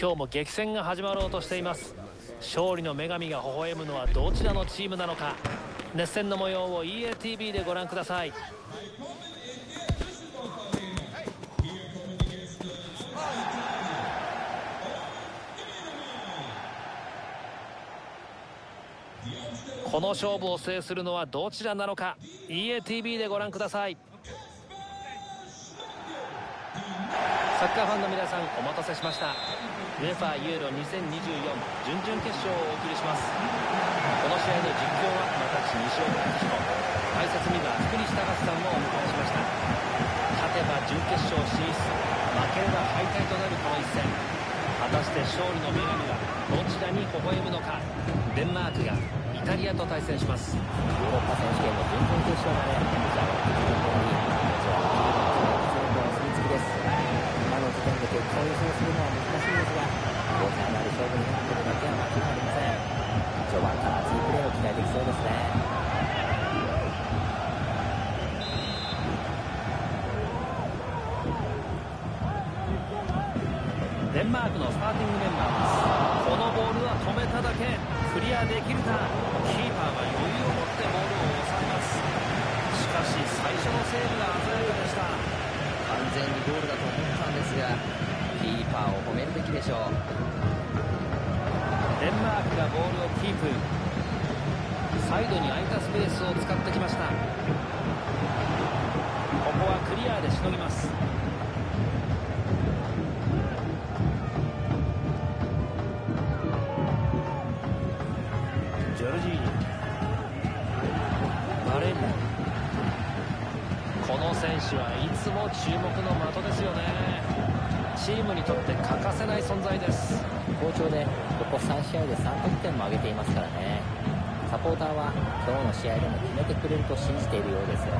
今日も激戦が始まろうとしています。勝利の女神が微笑むのはどちらのチームなのか。熱戦の模様を EATV でご覧ください。この勝負を制するのはどちらなのか。EATV でご覧ください。サッカーファンの皆さんお待たせしました。ウェファーユーロ2024準々決勝をお送りします。この試合の実況は私西岡明彦解説には福西隆さんもお迎えしました。勝てば準決勝進出負ければ敗退となるこの一戦。果たして勝利の女神はどちらに微笑むのか。デンマークがイタリアと対戦します。ヨーロッパ選手権の準々決勝までメジャーの点で結果を予想するのは難しいですが、大差のある勝負になっているだけは間違いありません。序盤から熱いプレーを期待できそうですね。デンマークのスターティングメンバーですこのボールは止めただけ。クリアできるか。キーパーが余裕を持ってボールを抑えます。しかし最初のセーブが鮮やかでした。完全にゴールだと思ったんですがキーパーを褒めるべきでしょう。デンマークがボールをキープ。サイドに空いたスペースを使ってきました。ここはクリアでしのぎます。ジョルジーニ。バレンこの選手はいつも注目のチームにとって欠かせない存在です。好調でここ3試合で3得点も挙げていますからね。サポーターは今日の試合でも決めてくれると信じているようですよ。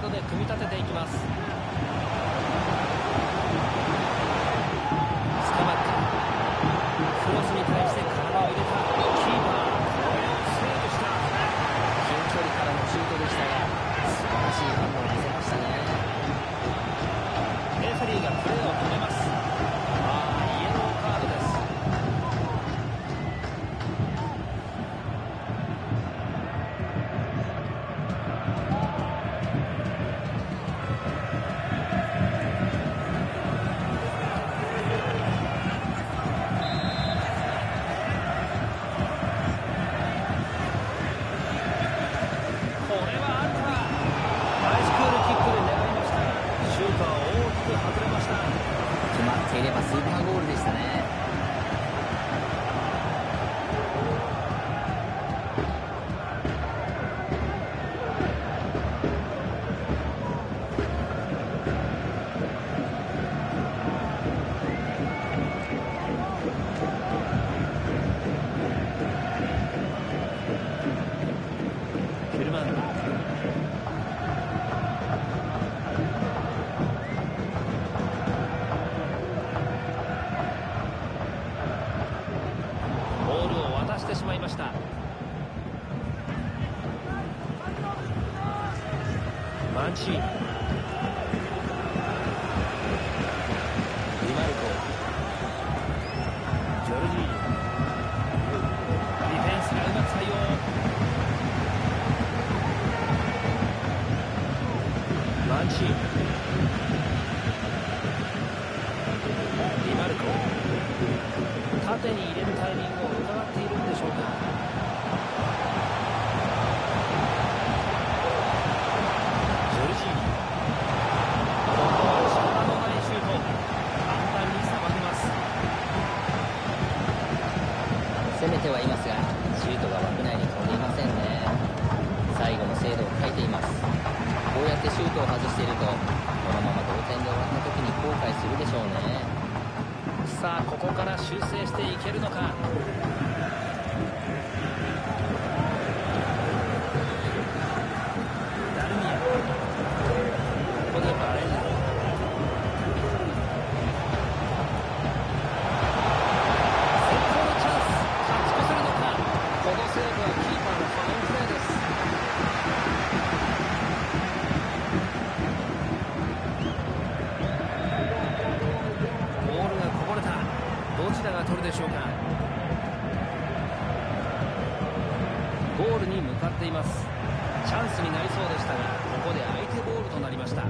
ードで組み立てていきます。出してしまいました。マンチーニゴールに向かっています。チャンスになりそうでしたがここで相手ボールとなりました。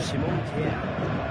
シモン・ケア。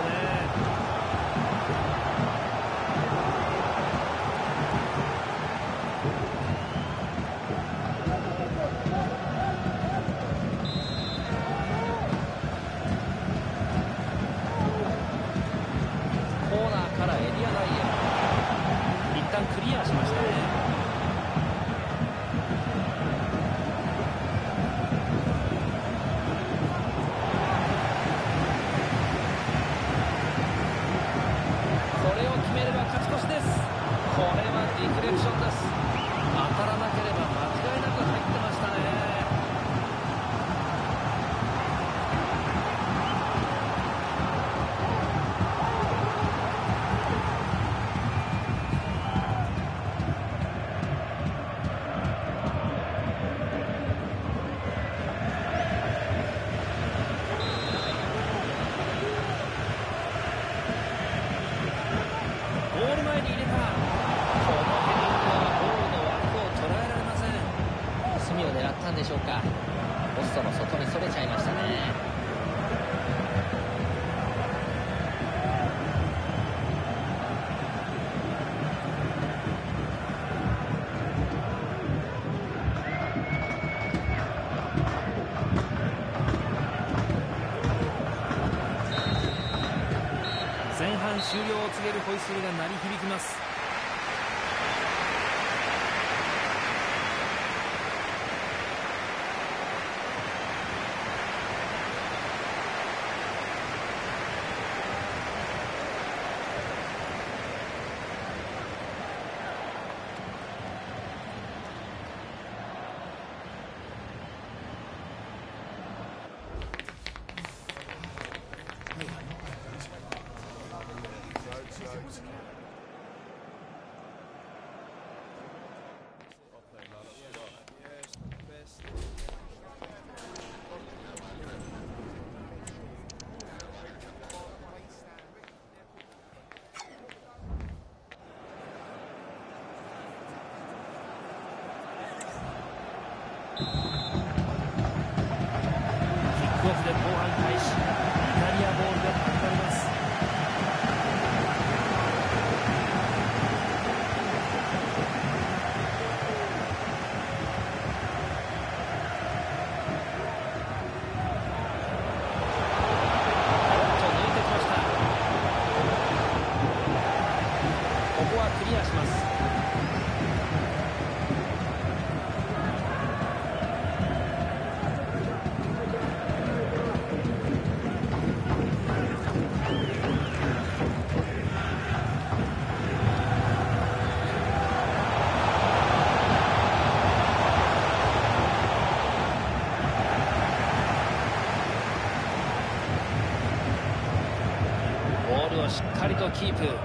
ね。終了を告げるホイッスルが鳴り響きます。とキ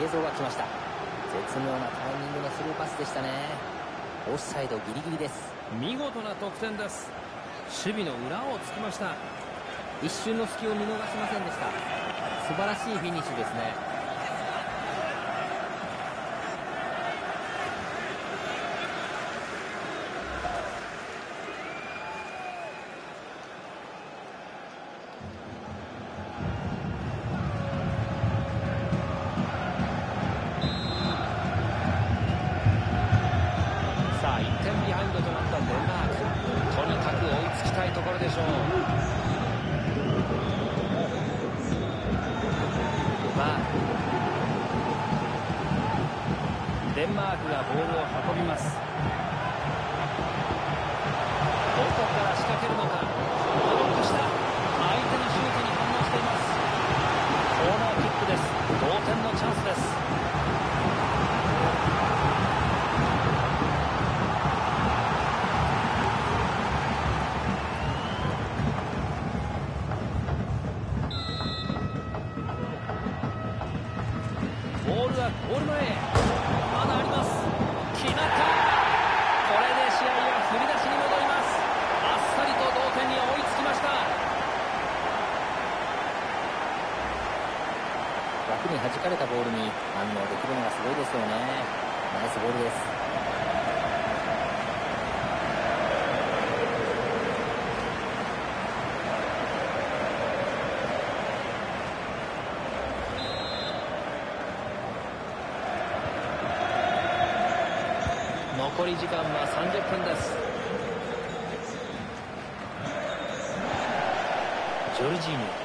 映像が来ました。絶妙なタイミングのスルーパスでしたね。オフサイドギリギリです。見事な得点です。守備の裏をつきました。一瞬の隙を見逃しませんでした。素晴らしいフィニッシュですねボールはゴール前まだあります。決まった。これで試合は振り出しに戻ります。あっさりと同点に追いつきました。枠に弾かれたボールに反応できるのがすごいですよね。ナイスボールです。り時間は30分です。ジョルジーニ。ョ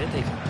Bendigo.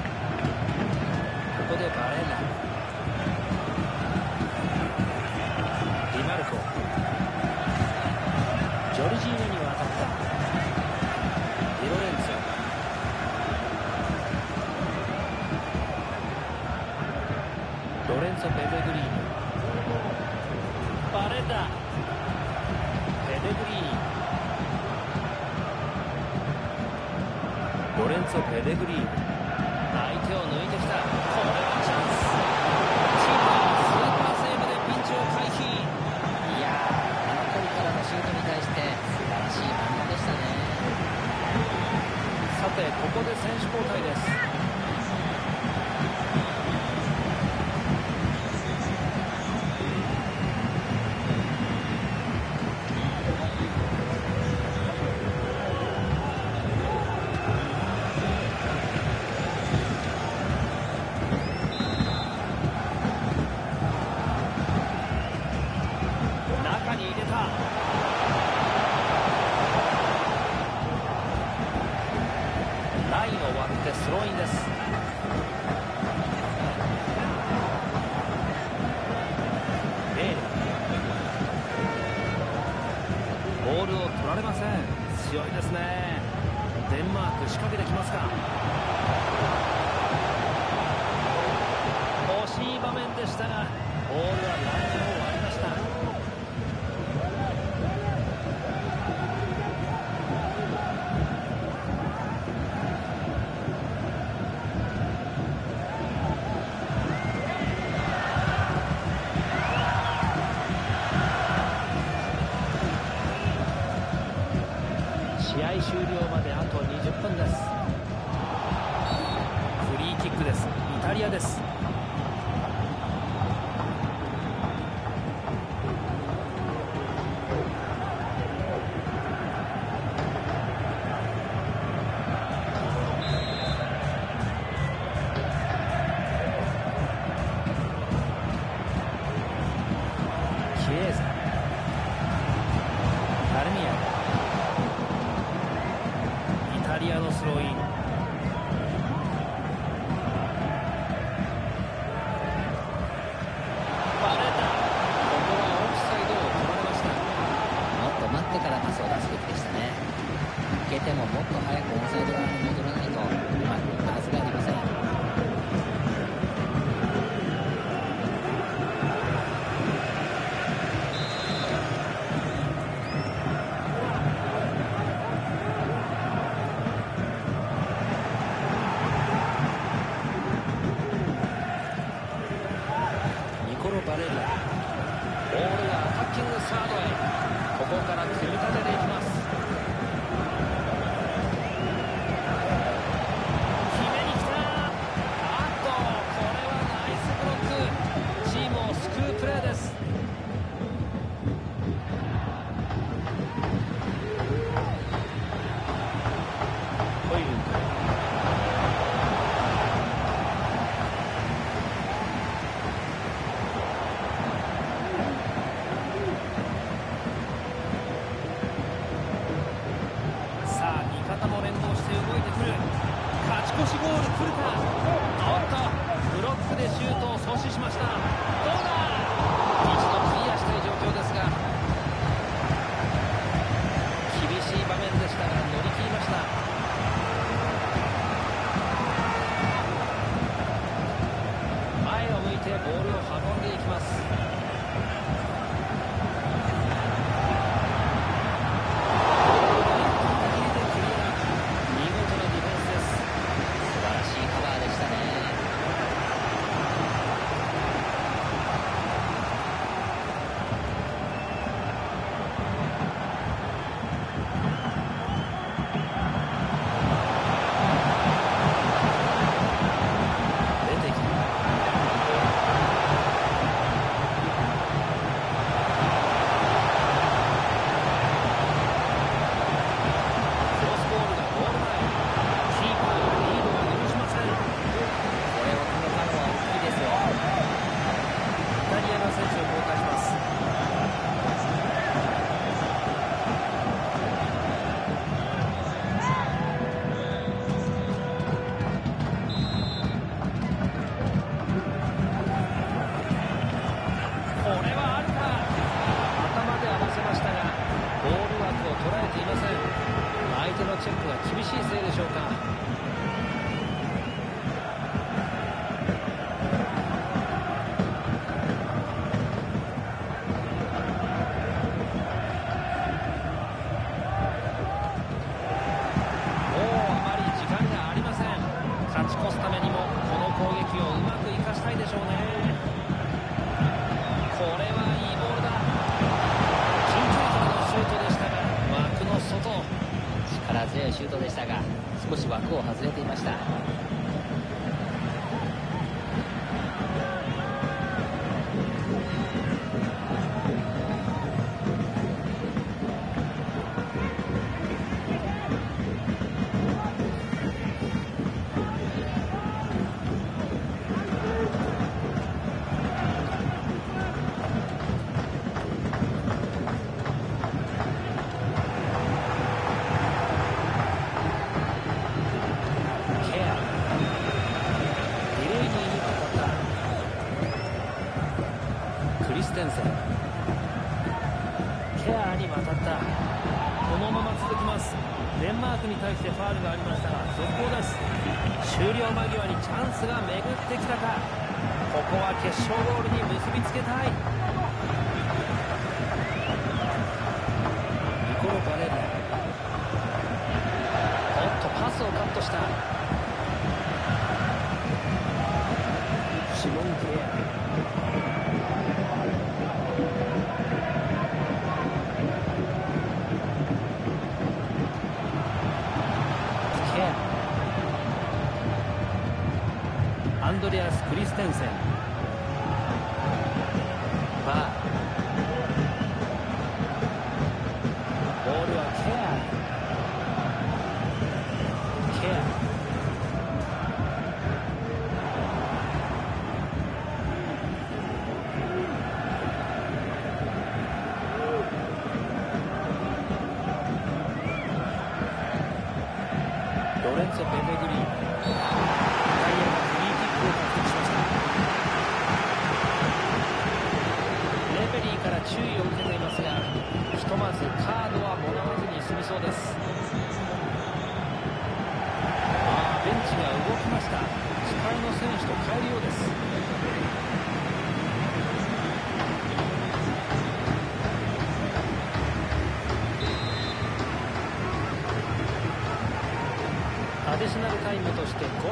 Soul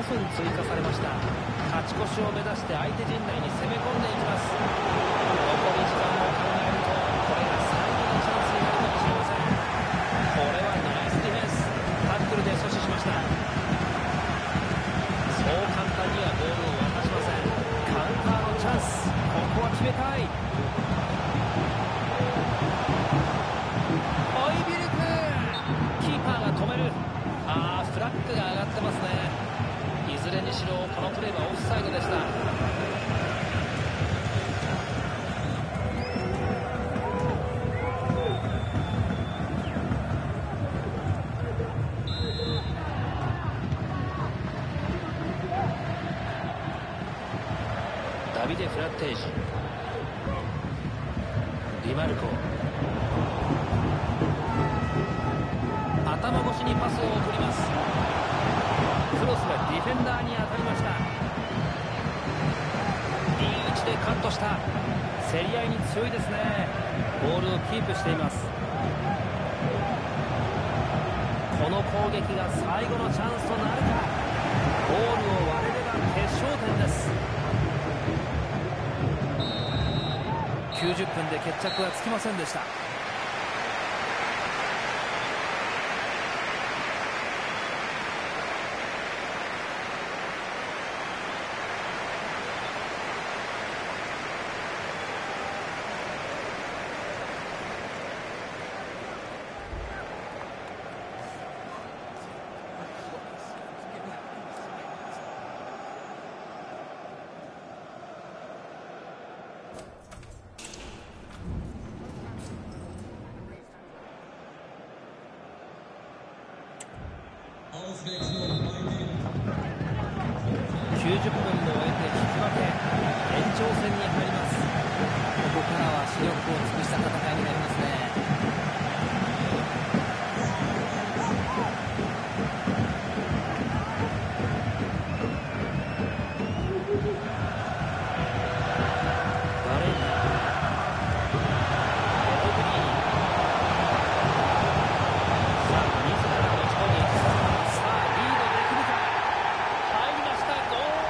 分追加されました。勝ち越しを目指して相手陣内に攻め込んでいきます。でカットした。競り合いに強いですね。ボールをキープしています。この攻撃が最後のチャンスとなるか。ゴールを割れれば決勝点です。90分で決着はつきませんでした90分も終えて引き分け延長戦に入りますここからは視力を尽くした戦いになりますねバレンナエドブリーニさあ自ら持ち込んでいくさあリードできるか入りましたゴール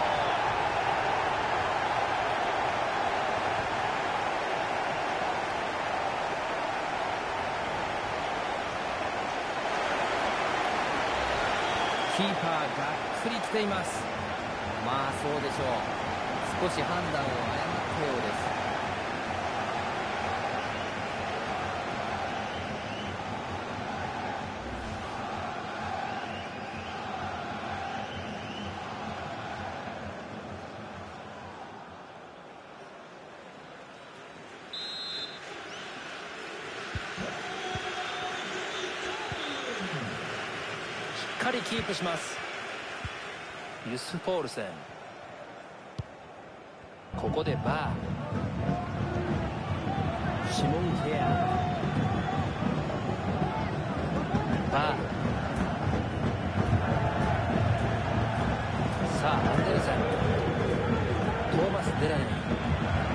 キーパーがっくり来ています。まあそうでしょう。少し判断を誤ったようですしっかりキープします。ユス・ポールセン。ここでバー。シモン・ケア。バー。さあアンデルセン。トーマス・デラニー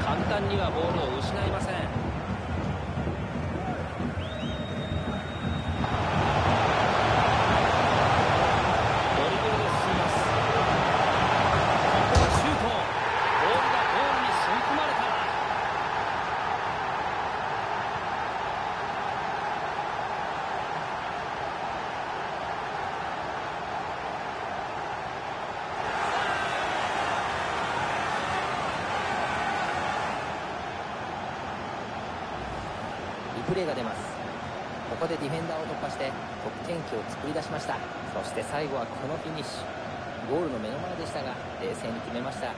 簡単にはボールを失いませんドリブルで進みますここはシュートボールがゴールに吸い込まれたリプレイが出ます。ここでディフェンダーを突破して得点機を作り出しました。そして最後はこのフィニッシュ。ゴールの目の前でしたが冷静に決めました。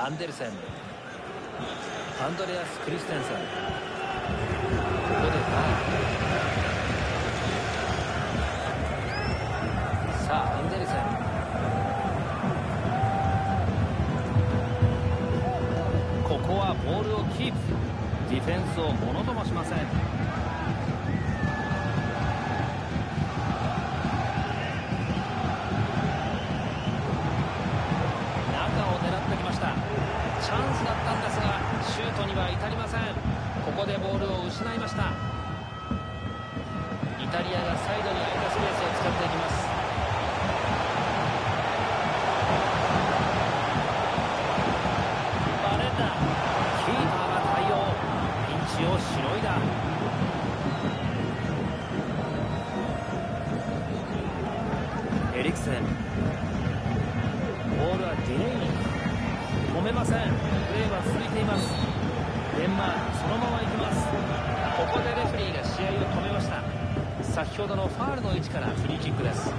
アンデルセン。アンドレアス・クリステンセン。ここでバーさあエンデルセンここはボールをキープ。ディフェンスをものともしません。サイドに空いたスペースを使っていきます。バレンダキーパーが対応。ピンチをしのいだ。エリクセン。ボールはディレイに止めません。プレーは続いています。デンマークそのまま行きます。ここでレフェリーが試合を止めました。先ほどのファールの位置からフリーキックです。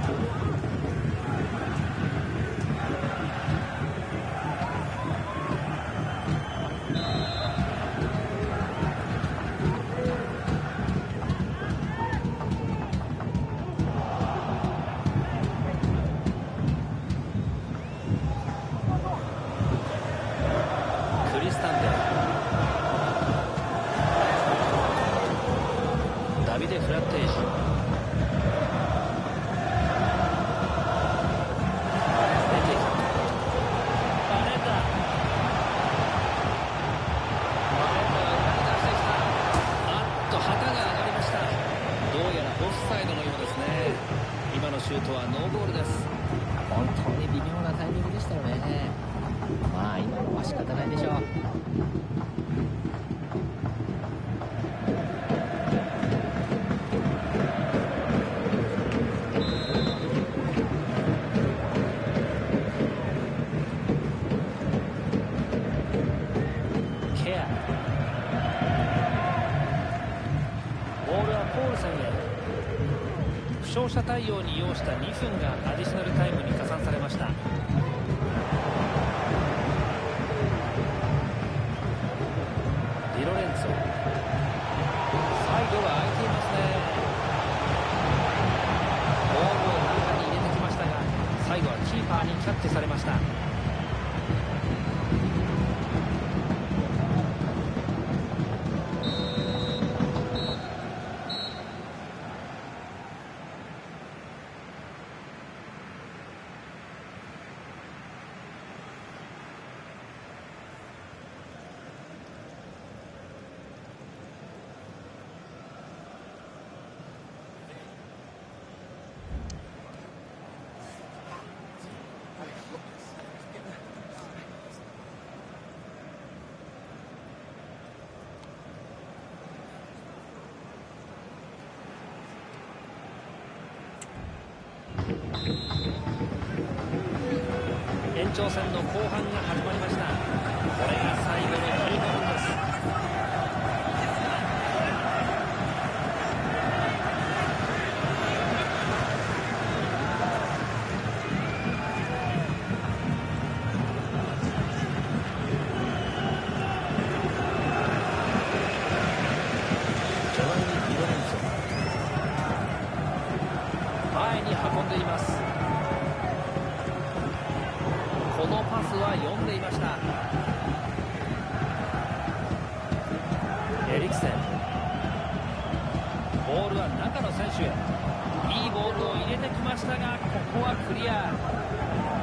長戦の後半が読んでいました。エリクセン。ボールは中の選手へ。いいボールを入れてきましたがここはクリア。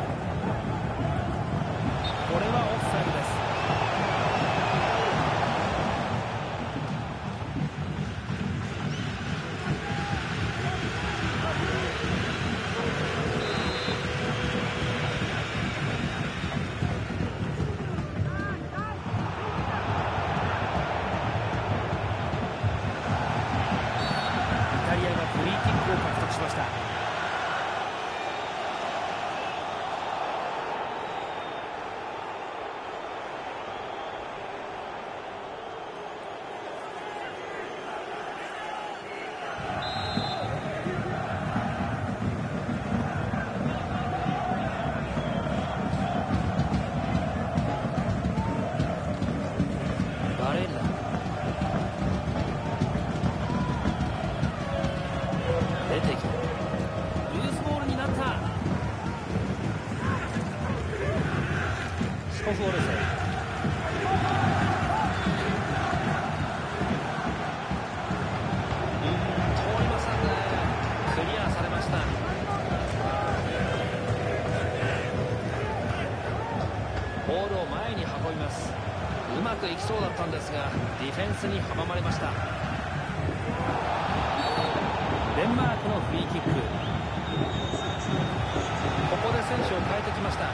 を前に運びます。うまくいきそうだったんですがディフェンスに阻まれました。デンマークのフリーキック。ここで選手を変えてきました。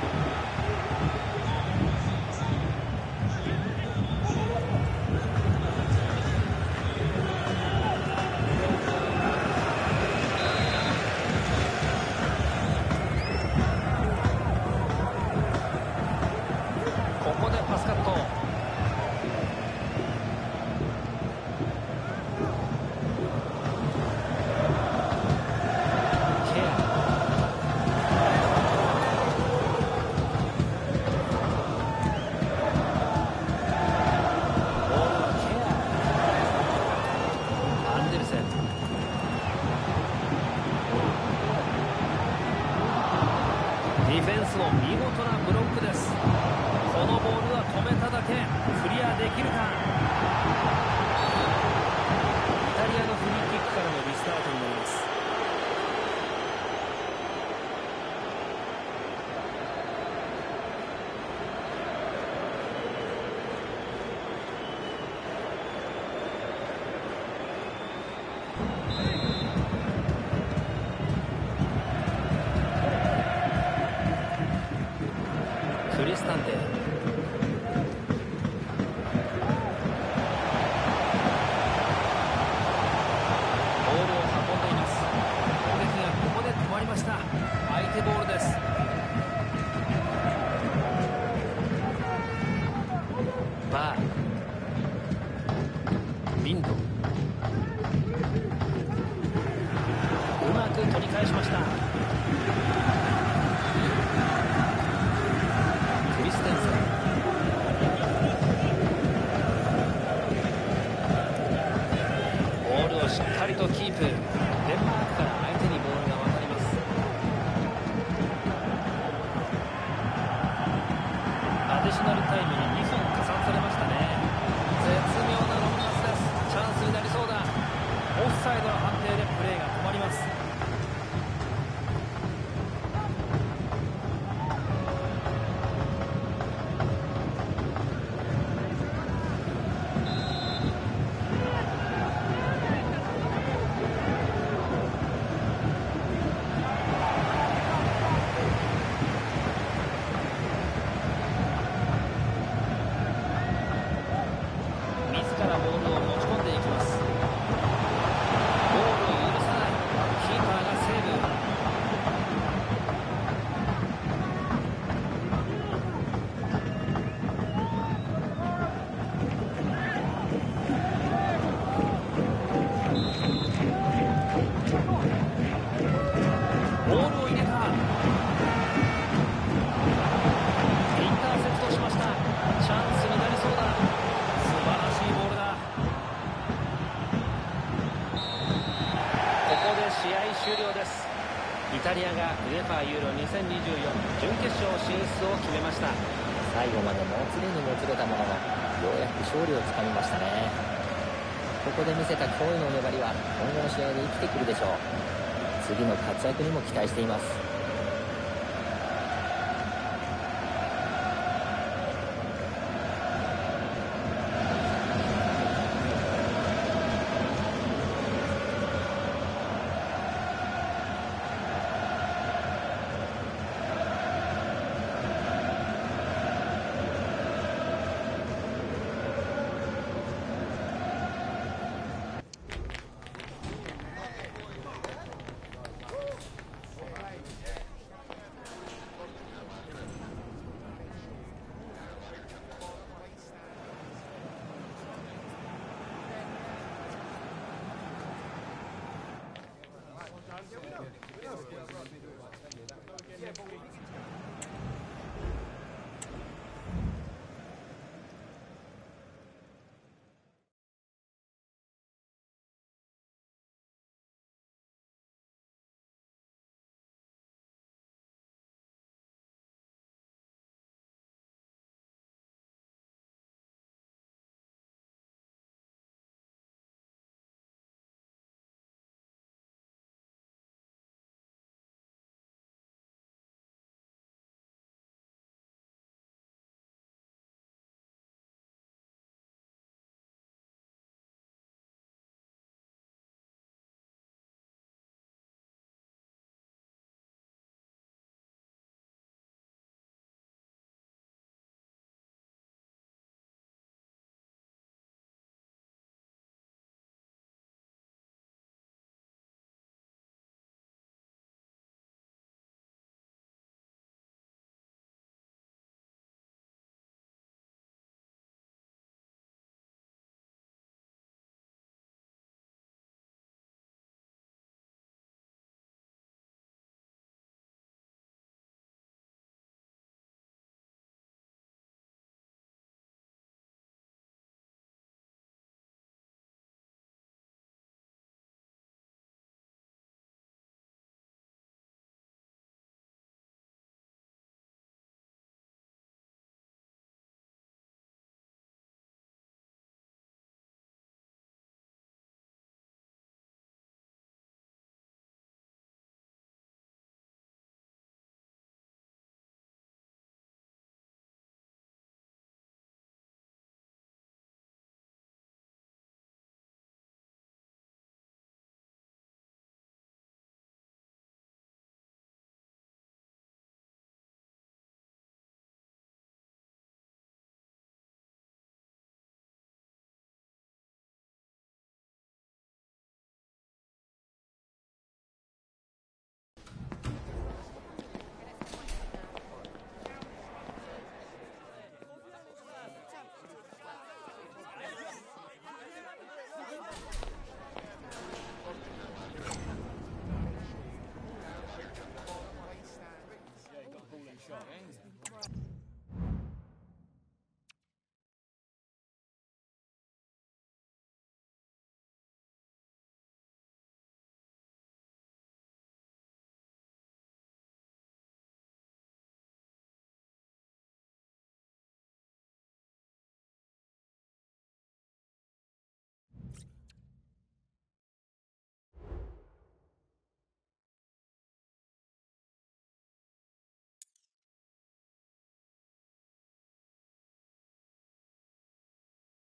せた驚異の粘りは今後の試合で生きてくるでしょう。次の活躍にも期待しています。